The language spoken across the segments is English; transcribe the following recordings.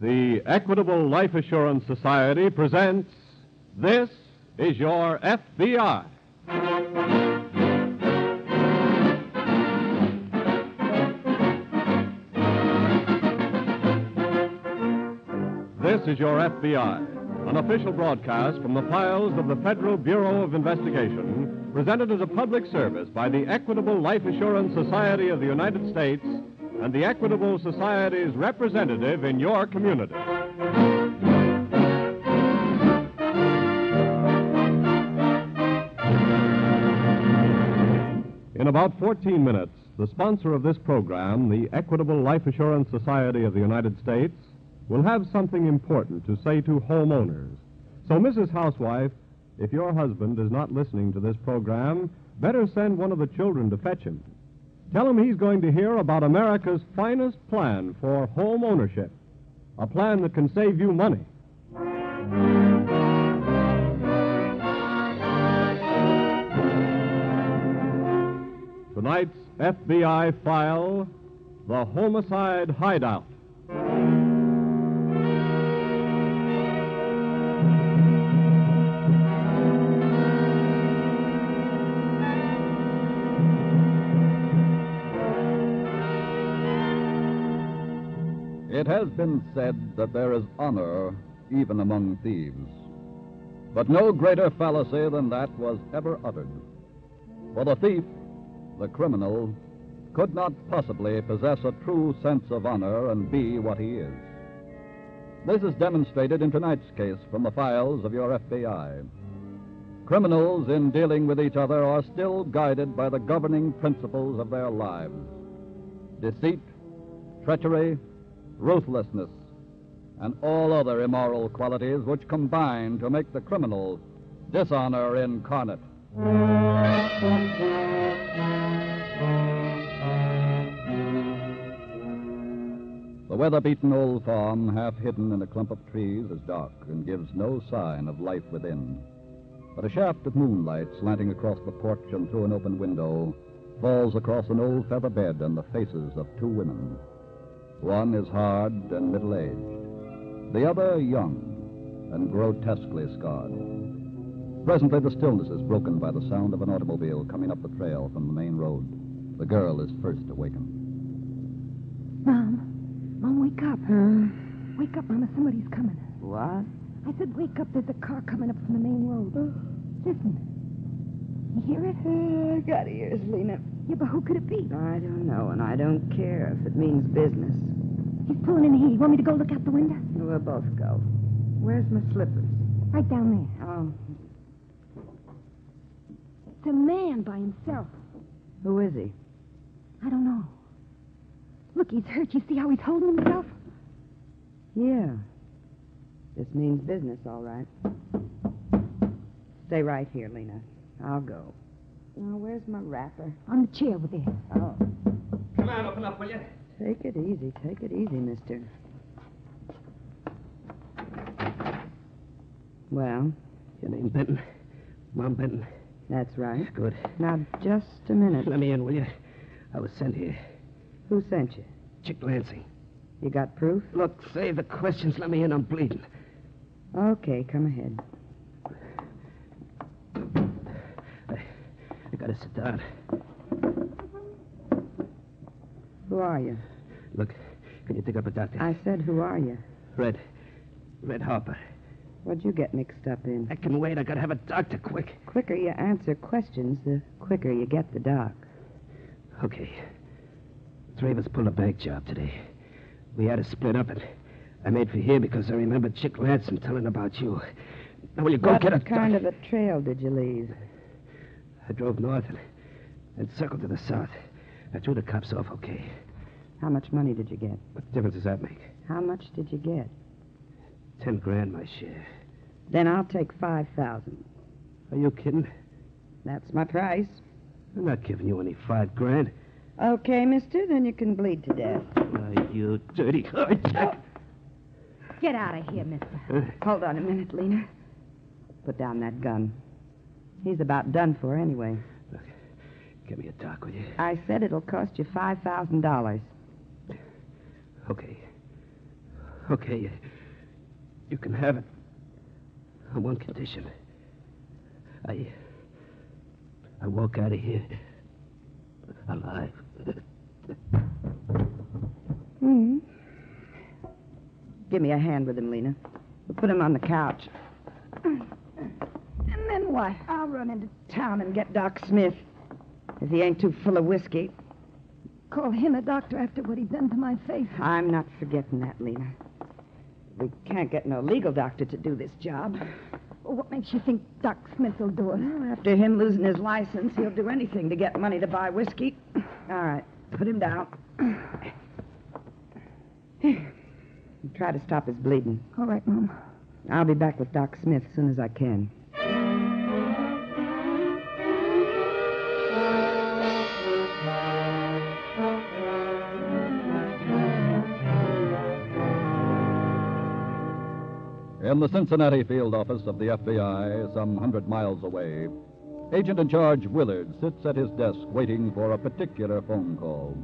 The Equitable Life Assurance Society presents This is Your FBI. This is Your FBI, an official broadcast from the files of the Federal Bureau of Investigation, presented as a public service by the Equitable Life Assurance Society of the United States and the Equitable Society's representative in your community. In about 14 minutes, the sponsor of this program, the Equitable Life Assurance Society of the United States, will have something important to say to homeowners. So, Mrs. Housewife, if your husband is not listening to this program, better send one of the children to fetch him. Tell him he's going to hear about America's finest plan for home ownership, a plan that can save you money. Tonight's FBI file The Homicide Hideout. It has been said that there is honor even among thieves. But no greater fallacy than that was ever uttered. For the thief, the criminal, could not possibly possess a true sense of honor and be what he is. This is demonstrated in tonight's case from the files of your FBI. Criminals, in dealing with each other, are still guided by the governing principles of their lives deceit, treachery, ruthlessness, and all other immoral qualities which combine to make the criminal dishonor incarnate. The weather beaten old farm, half hidden in a clump of trees, is dark and gives no sign of life within. But a shaft of moonlight slanting across the porch and through an open window falls across an old feather bed and the faces of two women. One is hard and middle aged, the other young and grotesquely scarred. Presently, the stillness is broken by the sound of an automobile coming up the trail from the main road. The girl is first awakened. Mom. Mom, wake up. Huh? Wake up, Mama. Somebody's coming. What? I said, wake up. There's a car coming up from the main road. Listen. You hear it? Uh, I got ears, Lena. Yeah, but who could it be? I don't know, and I don't care if it means business. He's pulling in here. You want me to go look out the window? We'll both go. Where's my slippers? Right down there. Oh, It's a man by himself. who is he? I don't know. Look, he's hurt. You see how he's holding himself? Yeah. This means business, all right. Stay right here, Lena. I'll go. Now, where's my wrapper? On the chair over there. Oh, Come on, open up, will you? Take it easy. Take it easy, mister. Well, Your name Benton? Mom Benton. that's right. Good. Now, just a minute. Let me in, will you? I was sent here. Who sent you? Chick Lansing. You got proof? Look, save the questions. Let me in. I'm bleeding. Okay, come ahead. I gotta sit down. Who are you? Look, can you pick up a doctor? I said, who are you? Red. Red Harper. What'd you get mixed up in? I can wait. I gotta have a doctor quick. quicker you answer questions, the quicker you get the doc. Okay. Three of us pulled a bank job today. We had to split up, and I made for here because I remembered Chick Lansing telling about you. Now, will you go what get a What kind of a trail did you leave? I drove north and, and circled to the south. I threw the cops off okay. How much money did you get? What difference does that make? How much did you get? Ten grand, my share. Then I'll take five thousand. Are you kidding? That's my price. I'm not giving you any five grand. Okay, mister, then you can bleed to death. Why, you dirty. Get out of here, mister. Uh. Hold on a minute, Lena. Put down that gun. He's about done for anyway. Look, Give me a talk, will you? I said it'll cost you five thousand dollars. Okay. Okay. You can have it. On one condition. I. I walk out of here alive. Hmm. Give me a hand with him, Lena. We'll put him on the couch. And then what? I'll run into town and get Doc Smith. If he ain't too full of whiskey. Call him a doctor after what he done to my face. I'm not forgetting that, Lena. We can't get no legal doctor to do this job. Well, what makes you think Doc Smith will do it? Well, after him losing his license, he'll do anything to get money to buy whiskey. All right, put him down. Try to stop his bleeding. All right, Mom. I'll be back with Doc Smith as soon as I can. In the Cincinnati field office of the FBI, some hundred miles away, Agent in charge Willard sits at his desk waiting for a particular phone call.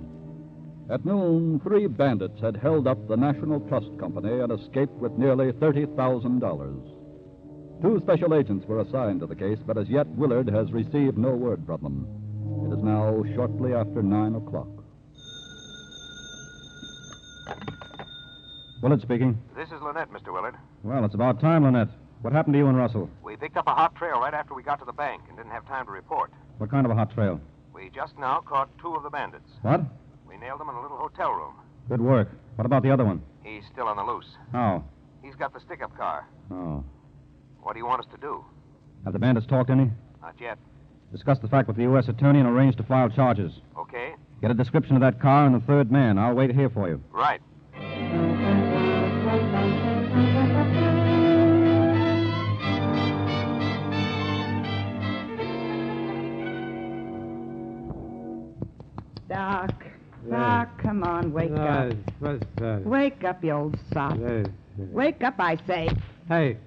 At noon, three bandits had held up the National Trust Company and escaped with nearly $30,000. Two special agents were assigned to the case, but as yet Willard has received no word from them. It is now shortly after nine o'clock. Willard speaking. This is Lynette, Mr. Willard. Well, it's about time, Lynette. What happened to you and Russell? We picked up a hot trail right after we got to the bank and didn't have time to report. What kind of a hot trail? We just now caught two of the bandits. What? We nailed them in a little hotel room. Good work. What about the other one? He's still on the loose. How? He's got the stick up car. Oh. What do you want us to do? Have the bandits talked any? Not yet. Discuss the fact with the U.S. attorney and arrange to file charges. Okay? Get a description of that car and the third man. I'll wait here for you. Right. Doc. Doc, come on, wake up. Wake up, you old sot. Wake up, I say. Hey,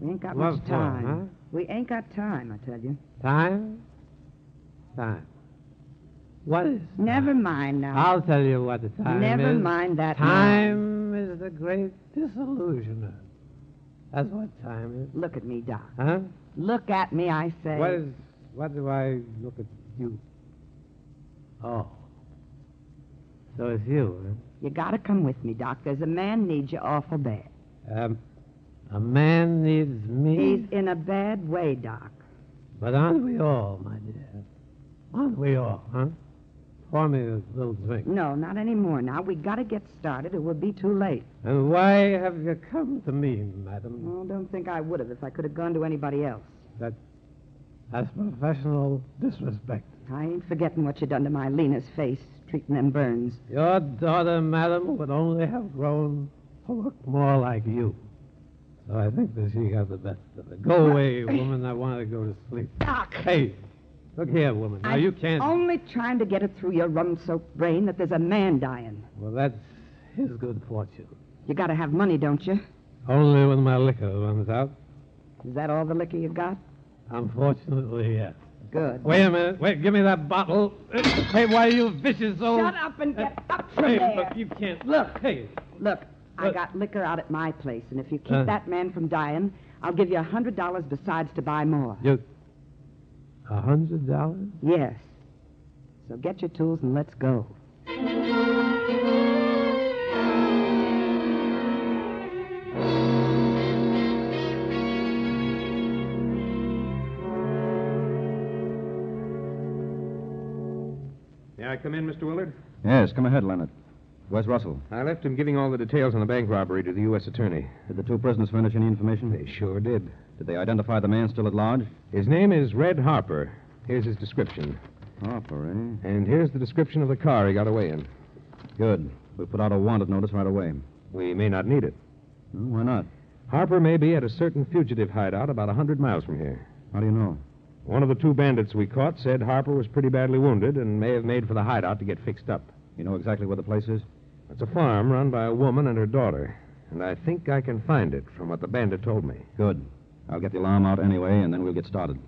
We ain't got much time. We ain't got time, I tell you. time? Time. What is Never mind now. I'll tell you what the time Never is. mind that now. Time is the great disillusioner. That's what time is. Look at me, Doc. Huh? Look at me, I say. What is. What do I look at you? Oh. So it's you, You gotta come with me, Doc. There's a man needs you awful bad. Um, a man needs me. He's in a bad way, Doc. But aren't we all, my dear? Aren't we all, huh? Pour me a little drink. No, not anymore. Now we gotta get started, It we'll be too late. And why have you come to me, madam? Oh, don't think I would have if I could have gone to anybody else. That, That's professional disrespect. I ain't forgetting what you done to my Lena's face, burns. Your daughter, madam, would only have grown to look more like you. So I think that she got the best of it. Go away, woman. I want to go to sleep. Doc! Hey, look here, woman. Now, I'm you can't. Only trying to get it through your rum-soaked brain that there's a man dying. Well, that's his good fortune. You gotta have money, don't you? Only when my liquor runs out. Is that all the liquor you've got? Unfortunately, yes. Good. Wait a minute. Wait, give me that bottle. Hey, why are you vicious old... Shut up and get up from Hey, there. look, you can't... Look. Hey, Look, I got liquor out at my place, and if you keep Uh. that man from dying, I'll give you a hundred dollars besides to buy more. you... A hundred dollars? Yes. So get your tools and let's go. May I come in, Mr. Willard? Yes, come ahead, Leonard. Where's Russell? I left him giving all the details on the bank robbery to the U.S. attorney. Did the two prisoners furnish any information? They sure did. Did they identify the man still at large? His name is Red Harper. Here's his description. Harper, eh? And here's the description of the car he got away in. Good. We'll put out a wanted notice right away. We may not need it. Hmm, why not? Harper may be at a certain fugitive hideout about a hundred miles from here. How do you know? One of the two bandits we caught said Harper was pretty badly wounded and may have made for the hideout to get fixed up. You know exactly where the place is? It's a farm run by a woman and her daughter. And I think I can find it from what the bandit told me. Good. I'll get the alarm out anyway, and then we'll get started.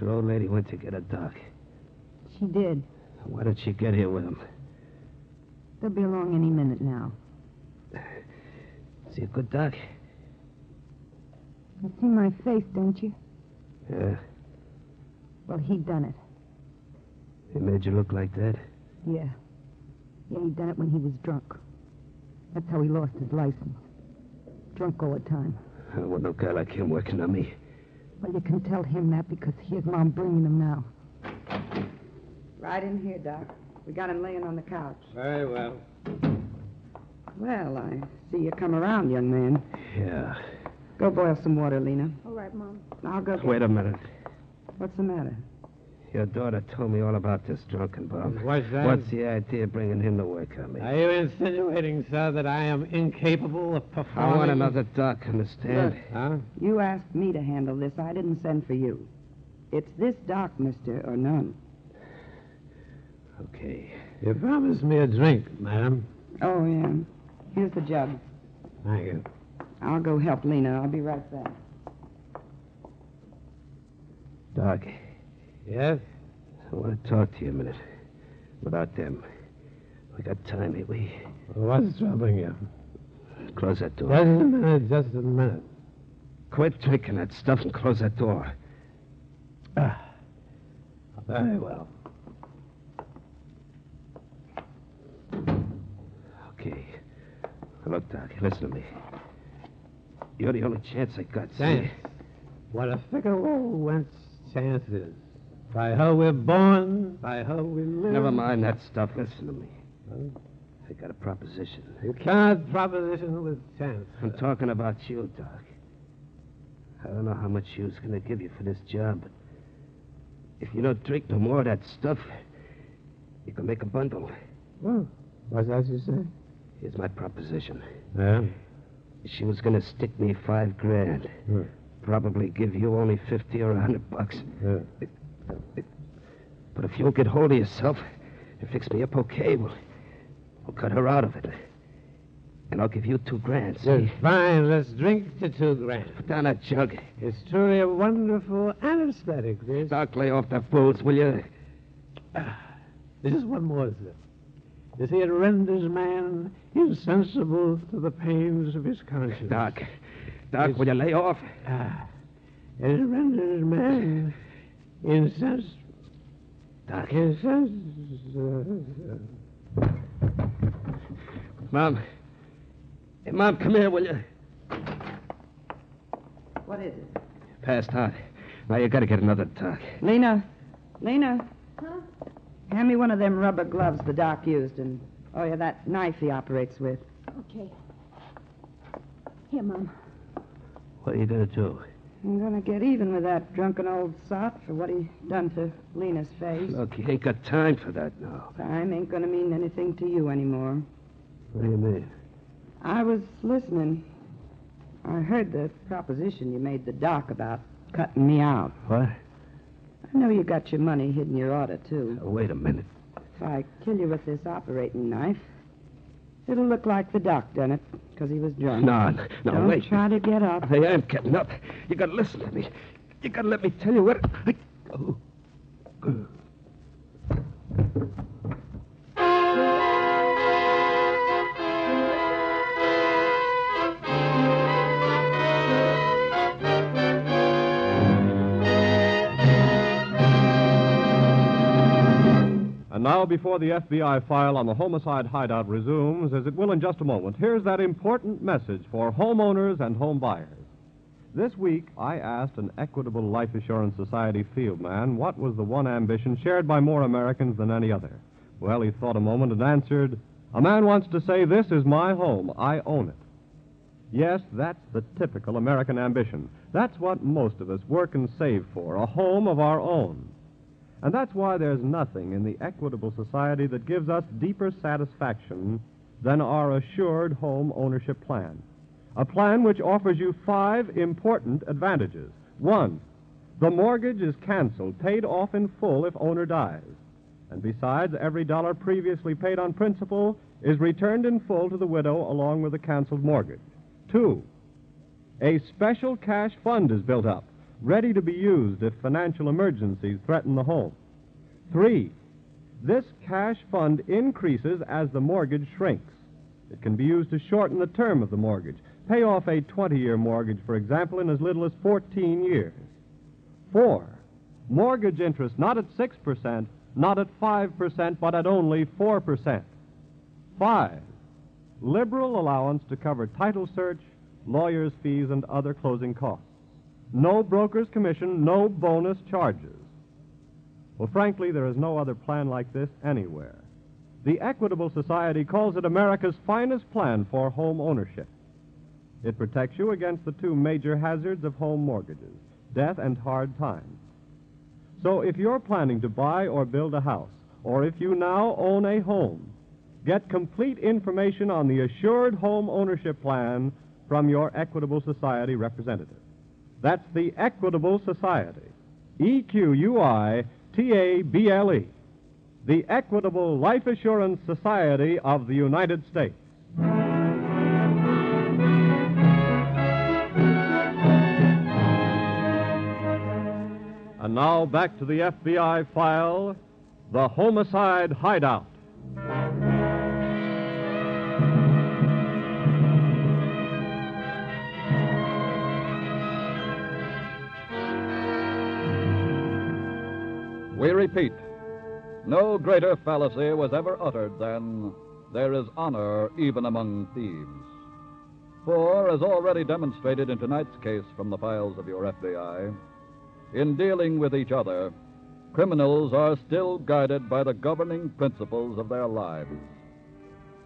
Your old lady went to get a doc. She did. Why did she get here with him? They'll be along any minute now. Is he a good doc? You see my face, don't you? Yeah. Well, he done it. He made you look like that? Yeah. Yeah, he done it when he was drunk. That's how he lost his license. Drunk all the time. I want no guy like him working on me. Well, you can tell him that because here's Mom bringing him now. Right in here, Doc. We got him laying on the couch. Very well. Well, I see you come around, young man. Yeah. Go boil some water, Lena. All right, Mom. I'll go. get- Wait a minute. What's the matter? Your daughter told me all about this drunken bum. What's that? What's the idea of bringing him to work on me? Are you insinuating, sir, that I am incapable of performing? I want another doc, understand? Huh? You asked me to handle this. I didn't send for you. It's this doc, mister, or none. Okay. You promised me a drink, madam. Oh, yeah. Here's the jug. Thank you. I'll go help Lena. I'll be right back. Doc, Yes? I want to talk to you a minute. Without them. We got time, ain't we? What's troubling you? Close that door. Just a minute, just a minute. Quit drinking that stuff and close that door. Ah. Very well. Okay. Look, Doc, listen to me. You're the only chance I got. Chance? What a figure chance is. By her we're born, by her we live. Never mind that stuff. Listen to me. Huh? I got a proposition. You cannot proposition with chance. I'm talking about you, Doc. I don't know how much she was going to give you for this job, but if you don't drink no more of that stuff, you can make a bundle. Well, what's that you say? Here's my proposition. Yeah? She was going to stick me five grand. Hmm. Probably give you only 50 or a 100 bucks. Yeah. But if you'll get hold of yourself and fix me up okay, we'll, we'll cut her out of it. And I'll give you two grand. Fine. Let's drink to two grand. Put down that jug. It's truly a wonderful anesthetic, this. Doc, lay off the booze, will you? This is one more, sir. You see, it renders man insensible to the pains of his conscience. Doc. Doc, It's- will you lay off? Ah, it renders man insensible. Doc. Insensible. Uh, Mom. Hey, Mom, come here, will you? What is it? Passed out. Now you gotta get another doc. Lena. Lena. Huh? Hand me one of them rubber gloves the doc used, and oh yeah, that knife he operates with. Okay. Here, Mom. What are you gonna do? I'm gonna get even with that drunken old sot for what he done to Lena's face. Look, you ain't got time for that now. Time ain't gonna mean anything to you anymore. What do you mean? I was listening. I heard the proposition you made the doc about cutting me out. What? I know you got your money hidden your order, too. Oh, wait a minute. If I kill you with this operating knife, it'll look like the doc done it, because he was drunk. No, no, Don't wait. try to get up. I am getting up. You gotta listen to me. You gotta let me tell you what. I... Oh. And now, before the FBI file on the homicide hideout resumes, as it will in just a moment, here's that important message for homeowners and home buyers. This week, I asked an Equitable Life Assurance Society field man what was the one ambition shared by more Americans than any other. Well, he thought a moment and answered, A man wants to say, This is my home. I own it. Yes, that's the typical American ambition. That's what most of us work and save for a home of our own. And that's why there's nothing in the Equitable Society that gives us deeper satisfaction than our assured home ownership plan. A plan which offers you five important advantages. One, the mortgage is canceled, paid off in full if owner dies. And besides, every dollar previously paid on principal is returned in full to the widow along with the canceled mortgage. Two, a special cash fund is built up. Ready to be used if financial emergencies threaten the home. Three, this cash fund increases as the mortgage shrinks. It can be used to shorten the term of the mortgage. Pay off a 20 year mortgage, for example, in as little as 14 years. Four, mortgage interest not at 6%, not at 5%, but at only 4%. Five, liberal allowance to cover title search, lawyer's fees, and other closing costs. No broker's commission, no bonus charges. Well, frankly, there is no other plan like this anywhere. The Equitable Society calls it America's finest plan for home ownership. It protects you against the two major hazards of home mortgages death and hard times. So if you're planning to buy or build a house, or if you now own a home, get complete information on the Assured Home Ownership Plan from your Equitable Society representative. That's the Equitable Society. E Q U I T A B L E. The Equitable Life Assurance Society of the United States. And now back to the FBI file The Homicide Hideout. Repeat, no greater fallacy was ever uttered than there is honor even among thieves. For, as already demonstrated in tonight's case from the files of your FBI, in dealing with each other, criminals are still guided by the governing principles of their lives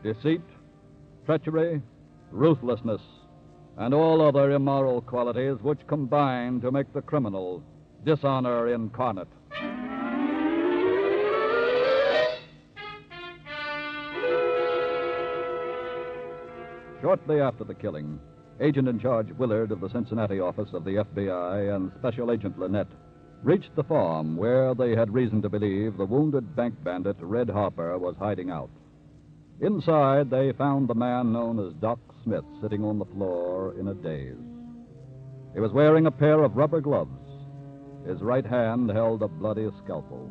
deceit, treachery, ruthlessness, and all other immoral qualities which combine to make the criminal dishonor incarnate. Shortly after the killing, Agent in Charge Willard of the Cincinnati office of the FBI and Special Agent Lynette reached the farm where they had reason to believe the wounded bank bandit Red Harper was hiding out. Inside, they found the man known as Doc Smith sitting on the floor in a daze. He was wearing a pair of rubber gloves. His right hand held a bloody scalpel.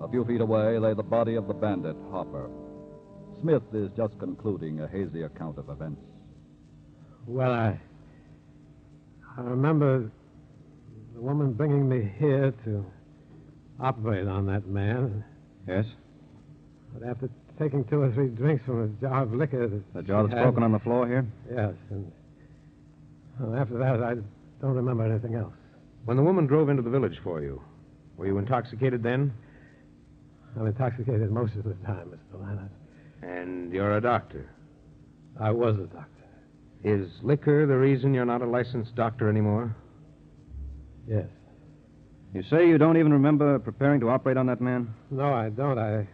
A few feet away lay the body of the bandit, Harper. Smith is just concluding a hazy account of events. Well, I. I remember the woman bringing me here to operate on that man. Yes? But after taking two or three drinks from a jar of liquor. That The jar that's had- broken on the floor here? Yes, and well, after that, I don't remember anything else. When the woman drove into the village for you, were you intoxicated then? I'm intoxicated most of the time, Mr. Lannert. And you're a doctor. I was a doctor. Is liquor the reason you're not a licensed doctor anymore? Yes. You say you don't even remember preparing to operate on that man? No, I don't. I.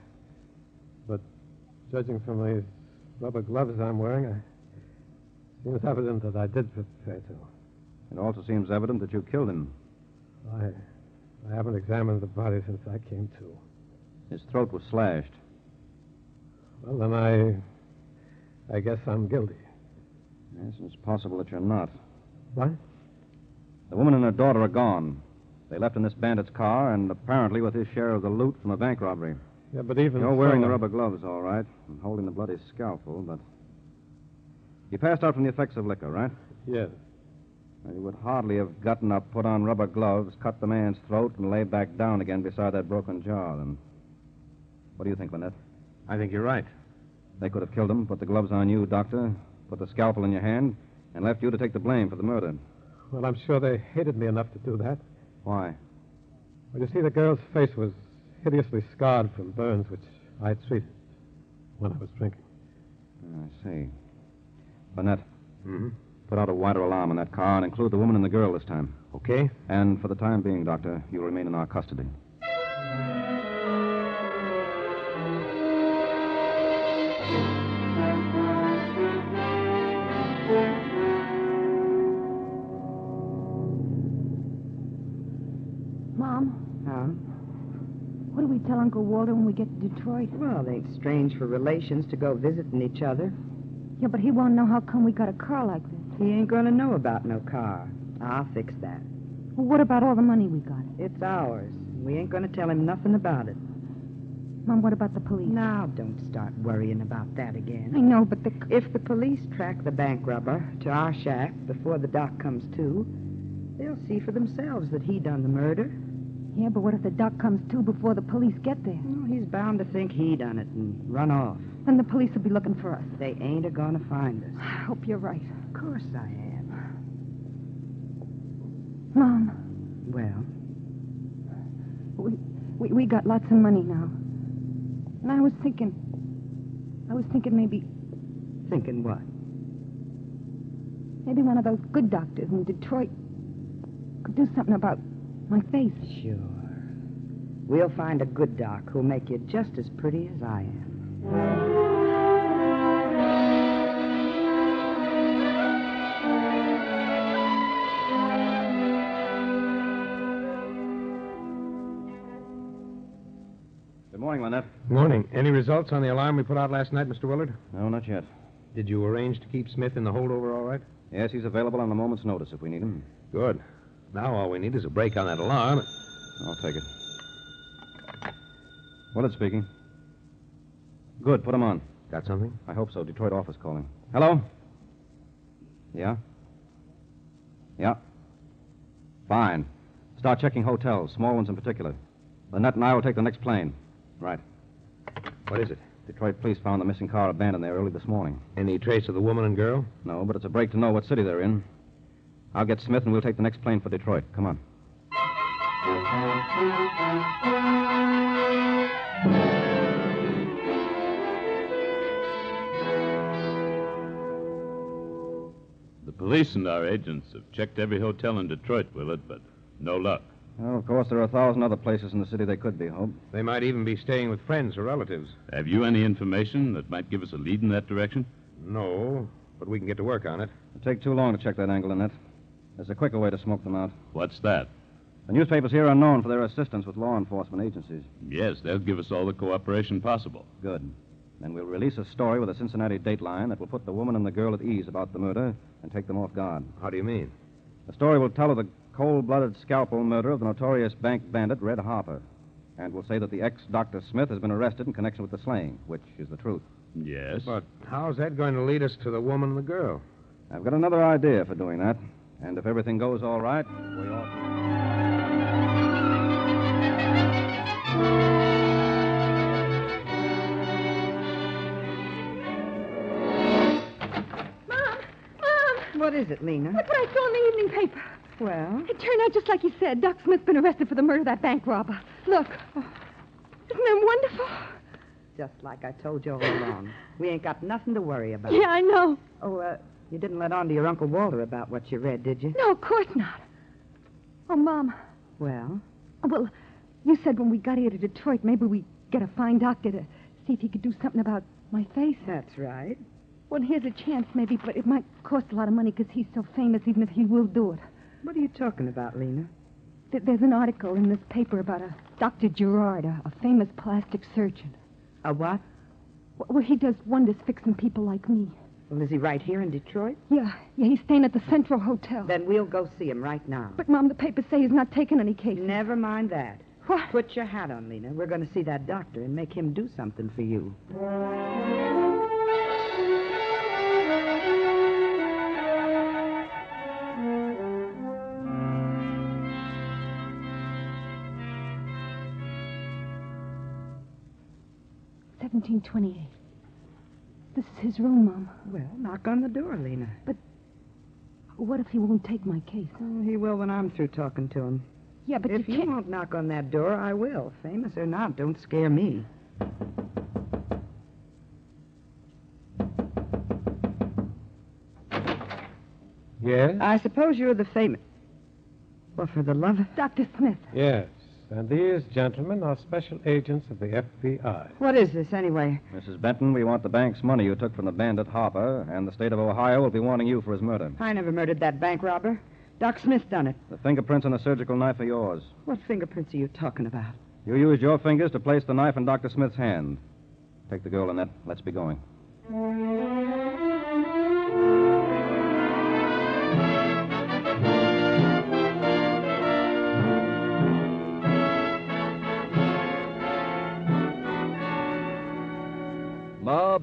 But judging from the rubber gloves I'm wearing, I. Seems evident that I did prepare to. It also seems evident that you killed him. I. I haven't examined the body since I came to. His throat was slashed. Well, then I. I guess I'm guilty. Yes, it's possible that you're not. What? The woman and her daughter are gone. They left in this bandit's car and apparently with his share of the loot from the bank robbery. Yeah, but even. You're wearing so, the rubber gloves, all right, and holding the bloody scalpel, but. You passed out from the effects of liquor, right? Yes. Well, you would hardly have gotten up, put on rubber gloves, cut the man's throat, and lay back down again beside that broken jar, then. What do you think, Lynette? I think you're right. They could have killed him, put the gloves on you, Doctor, put the scalpel in your hand, and left you to take the blame for the murder. Well, I'm sure they hated me enough to do that. Why? Well, you see, the girl's face was hideously scarred from burns which I treated when I was drinking. I see. Lynette, Mm-hmm. put out a wider alarm in that car and include the woman and the girl this time. Okay. And for the time being, Doctor, you'll remain in our custody. Tell Uncle Walter when we get to Detroit? Well, they exchange for relations to go visiting each other. Yeah, but he won't know how come we got a car like this. He ain't going to know about no car. I'll fix that. Well, what about all the money we got? It's ours. We ain't going to tell him nothing about it. Mom, what about the police? Now, don't start worrying about that again. I know, but the. If the police track the bank robber to our shack before the doc comes to, they'll see for themselves that he done the murder. Yeah, but what if the doc comes to before the police get there? Well, he's bound to think he done it and run off. Then the police will be looking for us. They ain't a gonna find us. I hope you're right. Of course I am. Mom, Well, we, we, we got lots of money now. And I was thinking. I was thinking maybe. thinking what? Maybe one of those good doctors in Detroit could do something about my face. Sure. We'll find a good doc who'll make you just as pretty as I am. Good morning, Lynette. Morning. Any results on the alarm we put out last night, Mr. Willard? No, not yet. Did you arrange to keep Smith in the holdover all right? Yes, he's available on a moment's notice if we need him. Good. Now all we need is a break on that alarm. I'll take it. Willard speaking. Good, put him on. Got something? I hope so. Detroit office calling. Hello? Yeah? Yeah. Fine. Start checking hotels, small ones in particular. Lynette and I will take the next plane. Right. What is it? Detroit police found the missing car abandoned there early this morning. Any trace of the woman and girl? No, but it's a break to know what city they're in. I'll get Smith and we'll take the next plane for Detroit. Come on. The police and our agents have checked every hotel in Detroit, Willard, but no luck. Well, of course, there are a thousand other places in the city they could be, Hope. They might even be staying with friends or relatives. Have you any information that might give us a lead in that direction? No, but we can get to work on it. It'll take too long to check that angle, Lynette. There's a quicker way to smoke them out. What's that? The newspapers here are known for their assistance with law enforcement agencies. Yes, they'll give us all the cooperation possible. Good. Then we'll release a story with a Cincinnati dateline that will put the woman and the girl at ease about the murder and take them off guard. How do you mean? The story will tell of the cold blooded scalpel murder of the notorious bank bandit Red Harper. And will say that the ex Dr. Smith has been arrested in connection with the slaying, which is the truth. Yes. But how's that going to lead us to the woman and the girl? I've got another idea for doing that. And if everything goes all right, we ought. Mom! Mom! What is it, Lena? Look what I saw in the evening paper. Well, It turned out just like you said. Doc Smith's been arrested for the murder of that bank robber. Look. Oh, isn't that wonderful? just like I told you all along. We ain't got nothing to worry about. Yeah, I know. Oh, uh, you didn't let on to your Uncle Walter about what you read, did you? No, of course not. Oh, Mom. Well, oh, Well, you said when we got here to Detroit, maybe we'd get a fine doctor to see if he could do something about my face. that's right. Well, here's a chance, maybe, but it might cost a lot of money because he's so famous, even if he will do it. What are you talking about, Lena? Th- There's an article in this paper about a Dr. Gerard, a, a famous plastic surgeon. A what? Well, he does wonders fixing people like me. Well, is he right here in Detroit? Yeah, yeah, he's staying at the Central Hotel. Then we'll go see him right now. But, Mom, the papers say he's not taking any cases. Never mind that. What? Put your hat on, Lena. We're going to see that doctor and make him do something for you. Seventeen twenty-eight. This is his room, Mom. Well, knock on the door, Lena. But what if he won't take my case? Oh, he will when I'm through talking to him. Yeah, but if you you can't. won't knock on that door, I will. Famous or not, don't scare me. Yes? I suppose you're the famous. Well, for the love of. Dr. Smith. Yes. And these gentlemen are special agents of the FBI. What is this, anyway? Mrs. Benton, we want the bank's money you took from the bandit Harper, and the state of Ohio will be wanting you for his murder. I never murdered that bank robber. Doc Smith done it. The fingerprints on the surgical knife are yours. What fingerprints are you talking about? You used your fingers to place the knife in Dr. Smith's hand. Take the girl, Annette. Let's be going.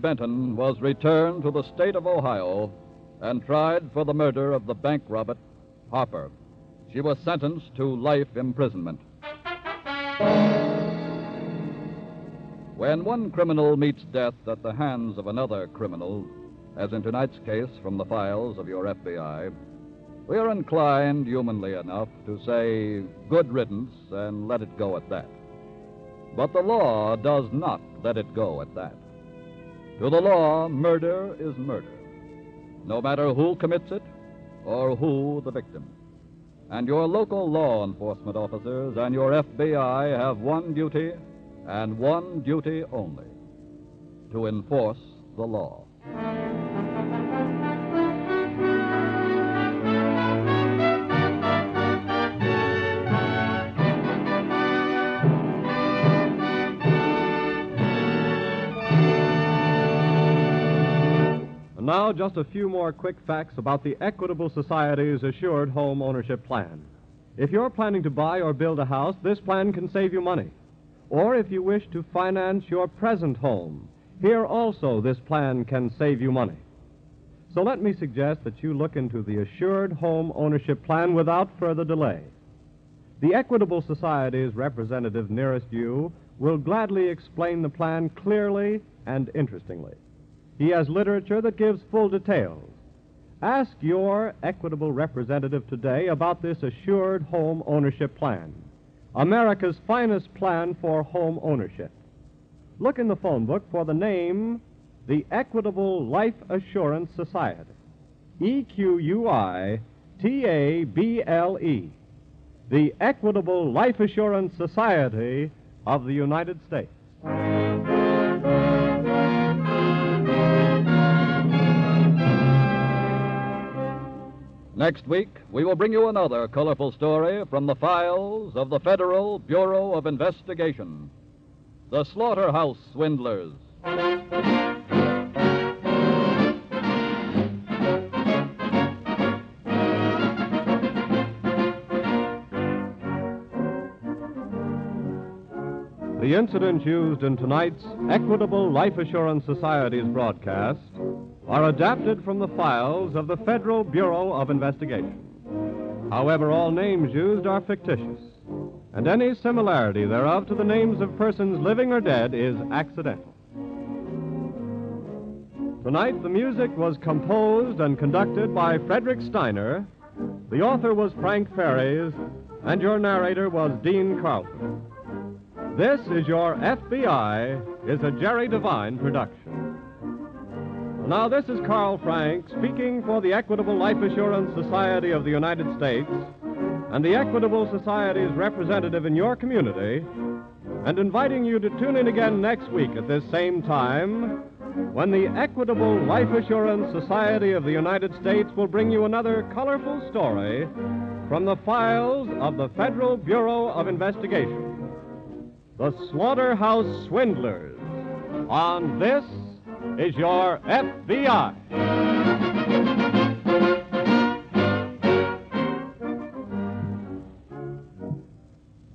Benton was returned to the state of Ohio and tried for the murder of the bank robber, Harper. She was sentenced to life imprisonment. When one criminal meets death at the hands of another criminal, as in tonight's case from the files of your FBI, we are inclined, humanly enough, to say good riddance and let it go at that. But the law does not let it go at that. To the law, murder is murder, no matter who commits it or who the victim. And your local law enforcement officers and your FBI have one duty and one duty only to enforce the law. Now, just a few more quick facts about the Equitable Society's Assured Home Ownership Plan. If you're planning to buy or build a house, this plan can save you money. Or if you wish to finance your present home, here also this plan can save you money. So let me suggest that you look into the Assured Home Ownership Plan without further delay. The Equitable Society's representative nearest you will gladly explain the plan clearly and interestingly. He has literature that gives full details. Ask your Equitable representative today about this Assured Home Ownership Plan, America's finest plan for home ownership. Look in the phone book for the name the Equitable Life Assurance Society. E Q U I T A B L E. The Equitable Life Assurance Society of the United States. Next week, we will bring you another colorful story from the files of the Federal Bureau of Investigation The Slaughterhouse Swindlers. The incidents used in tonight's Equitable Life Assurance Society's broadcast are adapted from the files of the Federal Bureau of Investigation. However, all names used are fictitious, and any similarity thereof to the names of persons living or dead is accidental. Tonight, the music was composed and conducted by Frederick Steiner. The author was Frank Ferries, and your narrator was Dean Carlton. This is Your FBI is a Jerry Devine production. Now, this is Carl Frank speaking for the Equitable Life Assurance Society of the United States and the Equitable Society's representative in your community, and inviting you to tune in again next week at this same time when the Equitable Life Assurance Society of the United States will bring you another colorful story from the files of the Federal Bureau of Investigation. The Slaughterhouse Swindlers. On this is your FBI.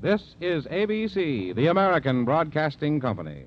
This is ABC, the American Broadcasting Company.